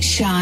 Shine.